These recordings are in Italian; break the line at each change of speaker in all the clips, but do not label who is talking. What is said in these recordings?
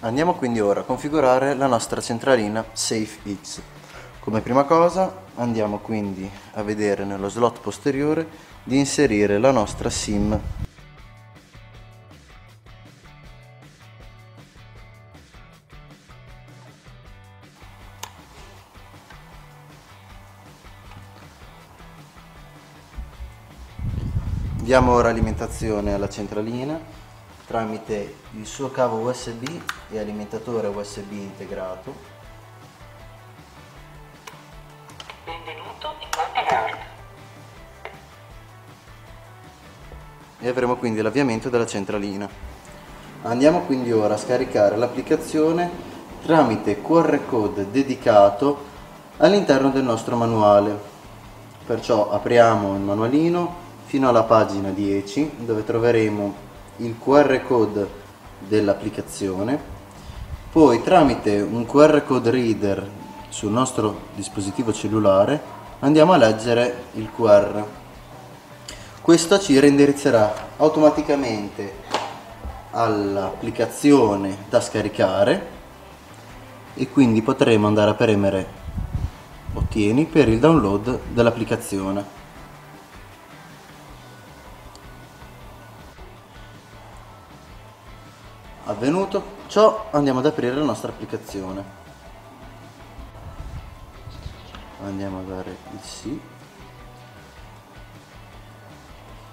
Andiamo quindi ora a configurare la nostra centralina SafeX. Come prima cosa andiamo quindi a vedere nello slot posteriore di inserire la nostra SIM. Diamo ora alimentazione alla centralina tramite il suo cavo USB e alimentatore USB integrato.
Benvenuto in Monte
E avremo quindi l'avviamento della centralina. Andiamo quindi ora a scaricare l'applicazione tramite QR code dedicato all'interno del nostro manuale. Perciò apriamo il manualino fino alla pagina 10 dove troveremo il QR code dell'applicazione, poi tramite un QR code reader sul nostro dispositivo cellulare andiamo a leggere il QR. Questo ci reindirizzerà automaticamente all'applicazione da scaricare e quindi potremo andare a premere ottieni per il download dell'applicazione. Avvenuto ciò andiamo ad aprire la nostra applicazione. Andiamo a dare il sì.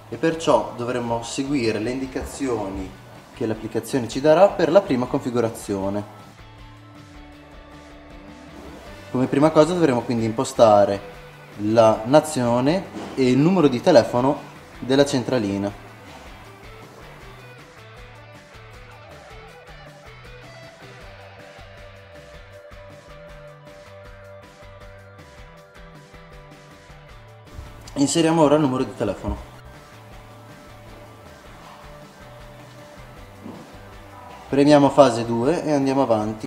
E perciò dovremo seguire le indicazioni che l'applicazione ci darà per la prima configurazione. Come prima cosa dovremo quindi impostare la nazione e il numero di telefono della centralina. Inseriamo ora il numero di telefono. Premiamo fase 2 e andiamo avanti.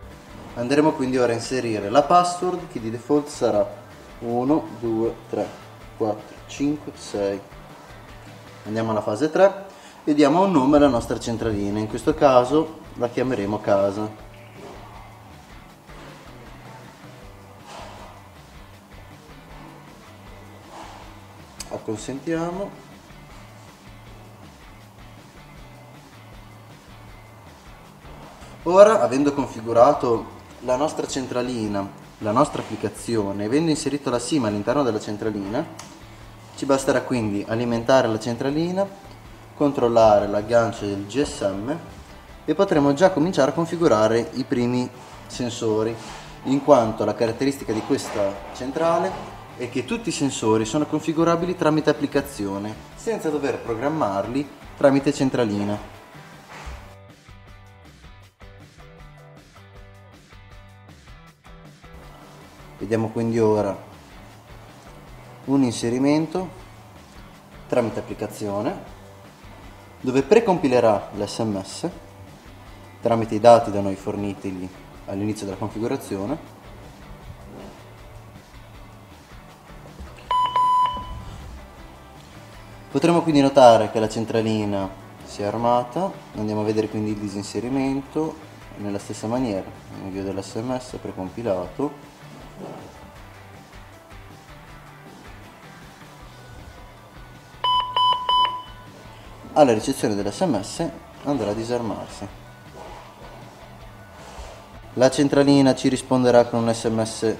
Andremo quindi ora a inserire la password che di default sarà 1, 2, 3, 4, 5, 6. Andiamo alla fase 3 e diamo un nome alla nostra centralina. In questo caso la chiameremo casa. Acconsentiamo ora avendo configurato la nostra centralina la nostra applicazione avendo inserito la SIM all'interno della centralina ci basterà quindi alimentare la centralina controllare l'aggancio del GSM e potremo già cominciare a configurare i primi sensori. In quanto la caratteristica di questa centrale è che tutti i sensori sono configurabili tramite applicazione, senza dover programmarli tramite centralina. Vediamo quindi ora un inserimento tramite applicazione dove precompilerà l'SMS tramite i dati da noi forniti all'inizio della configurazione Potremo quindi notare che la centralina si è armata, andiamo a vedere quindi il disinserimento nella stessa maniera, invio dell'SMS precompilato. Alla ricezione dell'SMS andrà a disarmarsi. La centralina ci risponderà con un sms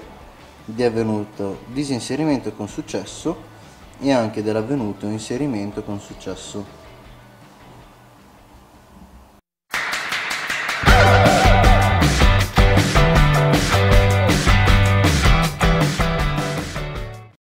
di avvenuto disinserimento con successo e anche dell'avvenuto inserimento con successo.